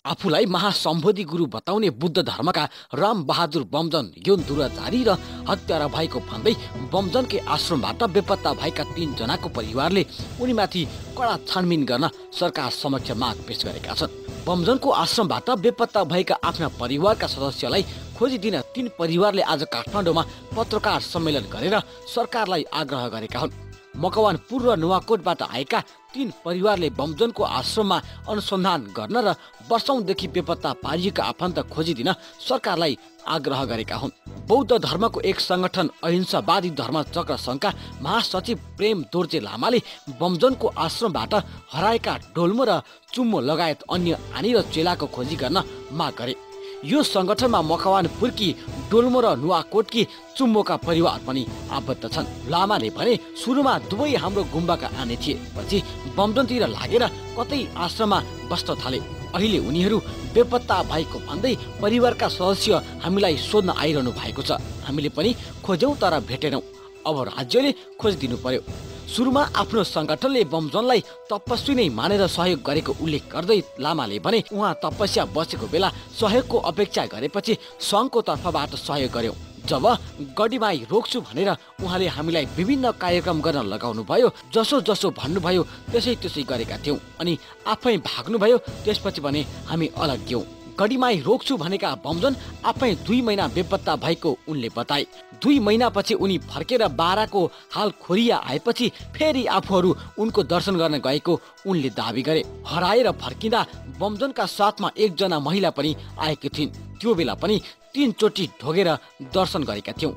आफूलाई महासम्बोधि गुरु बताउने बुद्ध धर्मका राम बहादुर बमजन यौन दुराचारी र हत्यारा भएको भन्दै बमजनकै आश्रमबाट बेपत्ता भएका तीनजनाको परिवारले उनीमाथि कडा छानबिन गर्न सरकार समक्ष माग पेश गरेका छन्। बमजनको आश्रमबाट बेपत्ता भएका आफ्ना परिवारका सदस्यलाई खोजिदिन तीन परिवारले आज काठमाडौँमा पत्रकार सम्मेलन गरेर सरकारलाई आग्रह गरेका हुन्। मकवानपुर र नुवाकोटबाट आएका तीन परिवारले बमजनको आश्रममा अनुसन्धान गर्न र वर्षौंदेखि बेपत्ता पारिएका आफन्त खोजिदिन सरकारलाई आग्रह गरेका हुन्। बौद्ध धर्मको एक संगठन अहिंसावादी धर्म चक्र सङ्घका महासचिव प्रेम दोर्जे लामाले बमजनको आश्रमबाट हराएका डोल्मो र चुम्मो लगायत अन्य आनी र चेलाको खोजी गर्न माग गरे। यो सङ्गठनमा मकवानपुरकी डोल्मो र नुवाकोटकी चुम्बोका परिवार पनि आबद्ध छन्। लामाले भने सुरुमा दुवै हाम्रो गुम्बाका आने थिए पछि बमजनतिर लागेर कतै आश्रममा बस्न थाले। अहिले उनीहरू बेपत्ता भएको भन्दै परिवारका सदस्य हामीलाई सोध्न आइरहनु भएको छ। हामीले पनि खोज्यौँ तर भेटेनौँ। अब राज्यले खोजिदिनु पर्यो। सुरुमा आफ्नो सङ्गठनले बमजनलाई तपस्वी नै मानेर सहयोग गरेको उल्लेख गर्दै लामाले भने उहाँ तपस्या बसेको बेला सहयोगको अपेक्षा गरेपछि सङ्घको तर्फबाट सहयोग गर्यौँ। जब गढीमाई रोक्छु भनेर उहाँले हामीलाई विभिन्न कार्यक्रम गर्न लगाउनु भयो जसो जसो भन्नुभयो त्यसै त्यसै गरेका थियौँ अनि आफै भाग्नुभयो त्यसपछि भने हामी अलग्यौँ गढीमाई रोक्छु भनेका बमजन आफै दुई महिना बेपत्ता भएको उनले बताए। दुई महिनापछि उनी फर्केर बाराको हाल खोरिया आएपछि फेरि आफूहरू उनको दर्शन गर्न गएको उनले दावी गरे। हराएर फर्किँदा बमजनका साथमा एकजना महिला पनि आएकी थिइन्। त्यो बेला पनि तिनचोटि ढोगेर दर्शन गरेका थियौँ।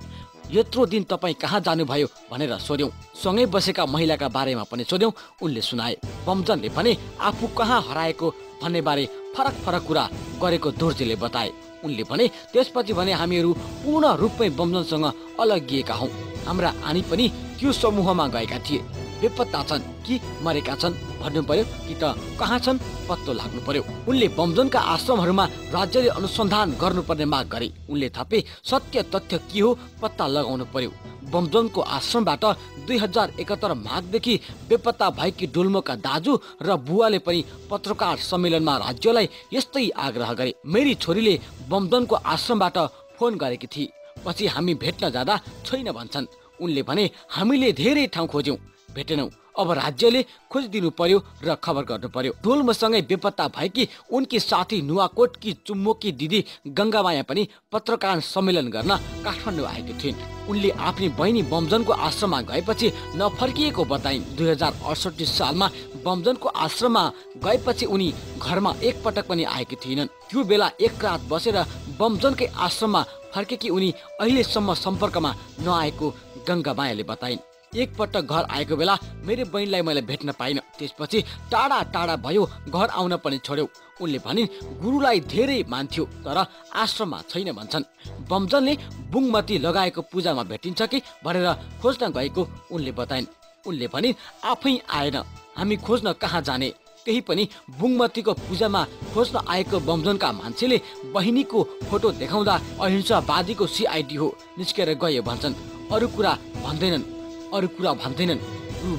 यत्रो दिन तपाईँ कहाँ जानुभयो भनेर सोध्यौँ। सँगै बसेका महिलाका बारेमा पनि सोध्यौँ। उनले सुनाए बमजनले भने आफू कहाँ हराएको भन्ने बारे फरक फरक कुरा गरेको दोर्जेले बताए। उनले भने त्यसपछि भने हामीहरू पूर्ण रूपमै बमजनसँग अलगिएका हौँ। हाम्रा आनी पनि त्यो समूहमा गएका थिए। बेपत्ता छन्। कि मरेका छन् भन्नु पर्यो कि त कहाँ छन्? पत्तो लाग्नु पर्यो उनले बमजनका आश्रमहरूमा राज्यले अनुसन्धान गर्नुपर्ने माग गरे। उनले थपे सत्य तथ्य के हो पत्ता लगाउनु पर्यो बमजनको आश्रमबाट दुई हजार एकहत्तर माघदेखि बेपत्ता भएकी डोल्मोका दाजु र बुवाले पनि पत्रकार सम्मेलनमा राज्यलाई यस्तै आग्रह गरे। मेरी छोरीले बमजनको आश्रमबाट फोन गरेकी थिए पछि हामी भेट्न जाँदा छैन भन्छन्। उनले भने हामीले धेरै ठाउँ खोज्यौँ। भेटेनौँ। अब राज्यले खोजिदिनु पर्यो र खबर गर्नु पर्यो डोल्मसँगै बेपत्ता भएकी उनकी साथी नुवाकोटकी चुम्बोकी दिदी गङ्गामाया पनि पत्रकार सम्मेलन गर्न काठमाडौँ आएकी थिइन्। उनले आफ्नी बहिनी बमजनको आश्रममा गएपछि नफर्किएको बताइन्। दुई हजार अडसठी सालमा बमजनको आश्रममा गएपछि उनी घरमा एकपटक पनि आएकी थिएनन् त्यो बेला एक रात बसेर बमजनकै आश्रममा फर्केकी उनी अहिलेसम्म सम्पर्कमा नआएको गङ्गामायाले बताइन्। एकपटक घर आएको बेला मेरो बहिनीलाई मैले भेट्न पाइनँ। त्यसपछि टाढा टाढा भयो घर आउन पनि छोड्यौ। उनले भनिन् गुरुलाई धेरै मान्थ्यो तर आश्रममा छैन भन्छन्। बमजनले बुङमती लगाएको पूजामा भेटिन्छ कि भनेर खोज्न गएको उनले बताइन्। उनले भनिन् आफै आएन। हामी खोज्न कहाँ जाने? त्यही पनि बुङमतीको पूजामा खोज्न आएको बमजनका मान्छेले बहिनीको फोटो देखाउँदा अहिंसावादीको सिआइडी हो निस्केर गयो भन्छन्। अरू कुरा भन्दैनन्। अरू कुरा भन्दैनन्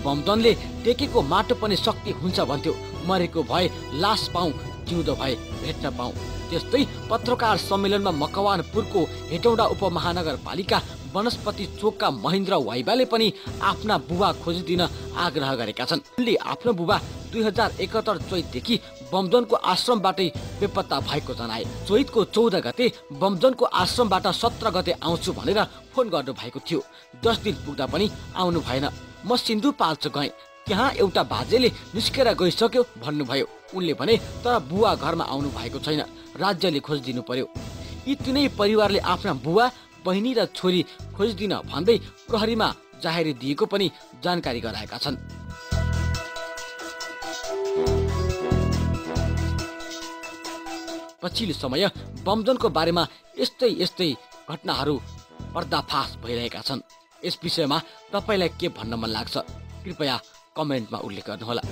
बमदनले टेकेको माटो पनि शक्ति हुन्छ भन्थ्यो। मरेको भए लास पाऊ जिउँदो भए भेट्न पाऊ। त्यस्तै पत्रकार सम्मेलनमा मकवानपुरको हेटौडा उपमहानगरपालिका वनस्पति चोकका महेन्द्र वाइबाले पनि आफ्ना बुबा खोजिदिन आग्रह गरेका छन्। उनले आफ्नो बुबा दुई हजार एकहत्तर चैतदेखि बमजनको आश्रमबाटै बेपत्ता भएको जनाए। चैतको चौध गते बमजनको आश्रमबाट सत्र गते आउँछु भनेर फोन गर्नु भएको थियो। दस दिन पुग्दा पनि आउनु भएन। म सिन्धुपाल्चो गएँ। त्यहाँ एउटा बाजेले निस्केर गइसक्यो भन्नुभयो। उनले भने तर बुवा घरमा आउनु भएको छैन। राज्यले खोजिदिनु पर्यो। यी तिनै परिवारले आफ्ना बुवा बहिनी र छोरी खोजिदिन भन्दै प्रहरीमा जाहेरी दिएको पनि जानकारी गराएका छन्। पछिल्लो समय बमजनको बारेमा यस्तै यस्तै घटनाहरू पर्दाफास भइरहेका छन्। यस विषयमा तपाईँलाई के भन्न मन लाग्छ? कृपया कमेन्टमा उल्लेख गर्नुहोला।